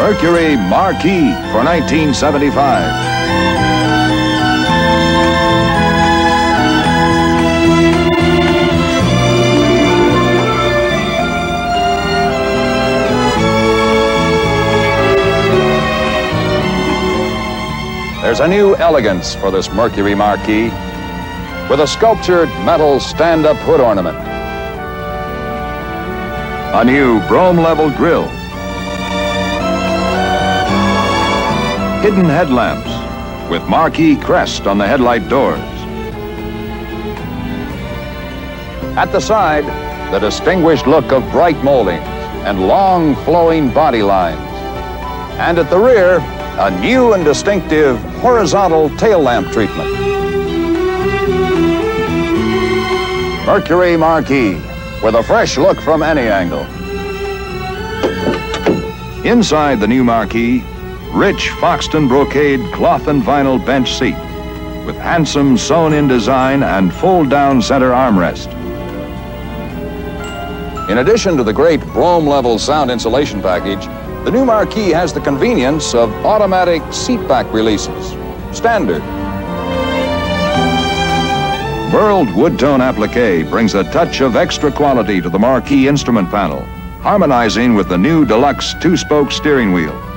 Mercury Marquis for 1975. There's a new elegance for this Mercury Marquis with a sculptured metal stand-up hood ornament. A new Brougham-level grille. Hidden headlamps with Marquis crest on the headlight doors. At the side, the distinguished look of bright moldings and long flowing body lines. And at the rear, a new and distinctive horizontal tail lamp treatment. Mercury Marquis, with a fresh look from any angle. Inside the new Marquis, rich Foxton brocade cloth and vinyl bench seat with handsome sewn-in design and fold-down center armrest. In addition to the great Brougham-level sound insulation package, the new Marquis has the convenience of automatic seat back releases. Standard. Burled wood tone applique brings a touch of extra quality to the Marquis instrument panel, harmonizing with the new deluxe two-spoke steering wheel.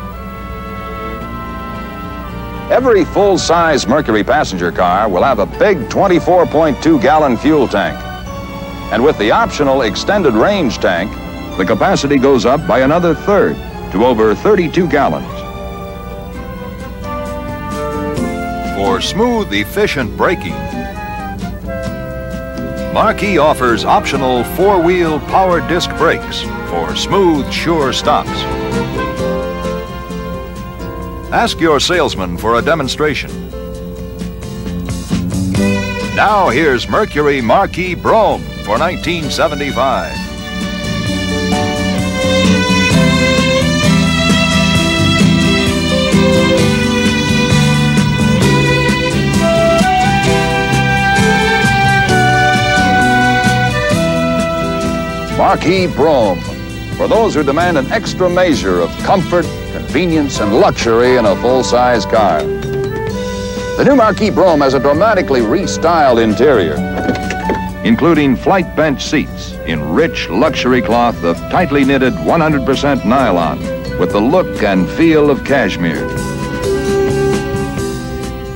Every full-size Mercury passenger car will have a big 24.2-gallon fuel tank. And with the optional extended range tank, the capacity goes up by another third to over 32 gallons. For smooth, efficient braking, Marquis offers optional four-wheel power disc brakes for smooth, sure stops. Ask your salesman for a demonstration. Now here's Mercury Marquis Brougham for 1975. Marquis Brougham, for those who demand an extra measure of comfort, convenience, and luxury in a full-size car. The new Marquis Brougham has a dramatically restyled interior, including flight bench seats in rich luxury cloth of tightly knitted 100% nylon with the look and feel of cashmere.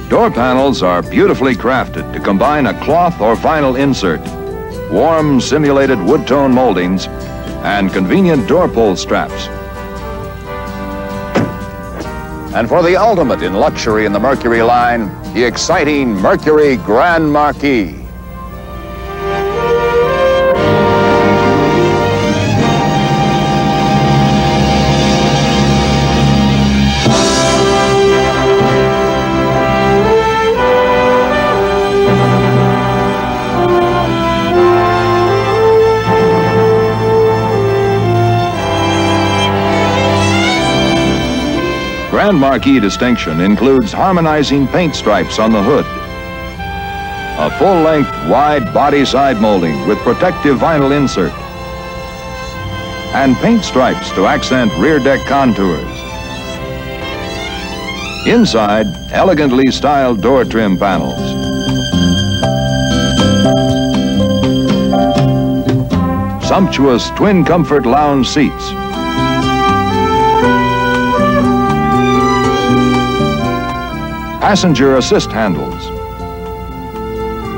Door panels are beautifully crafted to combine a cloth or vinyl insert warm simulated wood tone moldings, and convenient door pull straps. And for the ultimate in luxury in the Mercury line, the exciting Mercury Grand Marquis. Grand Marquis distinction includes harmonizing paint stripes on the hood, a full-length wide body side molding with protective vinyl insert, and paint stripes to accent rear deck contours. Inside, elegantly styled door trim panels. Sumptuous twin comfort lounge seats passenger assist handles,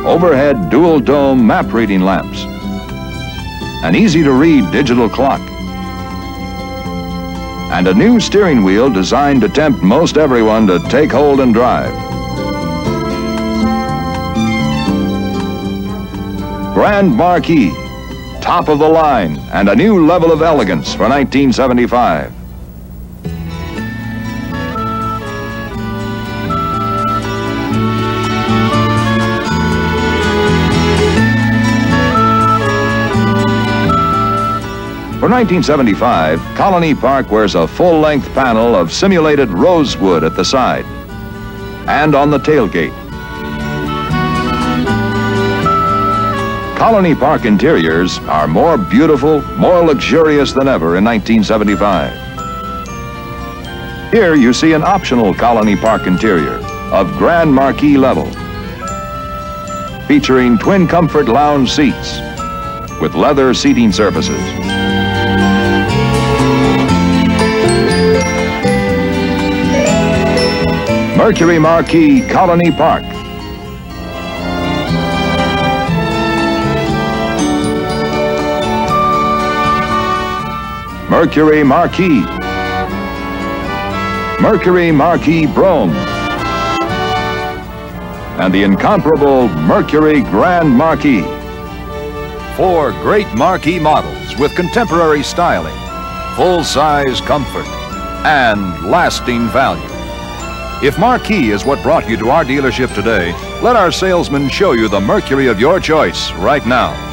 overhead dual dome map reading lamps, an easy to read digital clock, and a new steering wheel designed to tempt most everyone to take hold and drive. Grand Marquis, top of the line, and a new level of elegance for 1975. For 1975, Colony Park wears a full-length panel of simulated rosewood at the side and on the tailgate. Colony Park interiors are more beautiful, more luxurious than ever in 1975. Here you see an optional Colony Park interior of Grand Marquis level, featuring twin comfort lounge seats with leather seating surfaces. Mercury Marquis Colony Park. Mercury Marquis. Mercury Marquis Brougham. And the incomparable Mercury Grand Marquis. Four great marquee models with contemporary styling, full-size comfort, and lasting value. If Marquis is what brought you to our dealership today, let our salesman show you the Mercury of your choice right now.